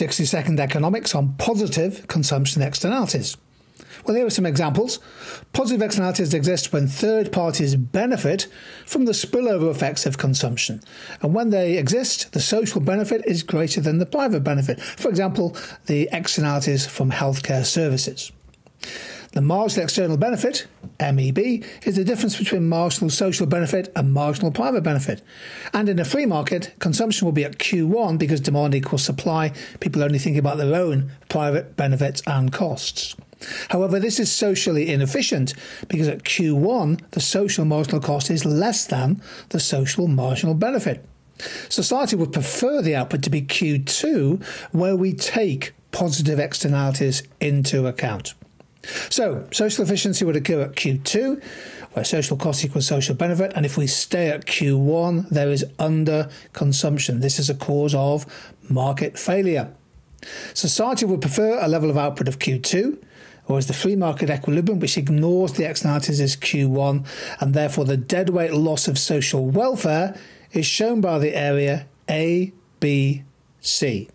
60 second economics on positive consumption externalities. Well, here are some examples. Positive externalities exist when third parties benefit from the spillover effects of consumption. And when they exist, the social benefit is greater than the private benefit. For example, the externalities from healthcare services. The marginal external benefit, MEB, is the difference between marginal social benefit and marginal private benefit. And in a free market, consumption will be at Q1 because demand equals supply. People only think about their own private benefits and costs. However, this is socially inefficient because at Q1, the social marginal cost is less than the social marginal benefit. Society would prefer the output to be Q2, where we take positive externalities into account. So, social efficiency would occur at Q2, where social cost equals social benefit, and if we stay at Q1, there is under consumption. This is a cause of market failure. Society would prefer a level of output of Q2, whereas the free market equilibrium, which ignores the externalities, is Q1, and therefore the deadweight loss of social welfare is shown by the area A, B, C.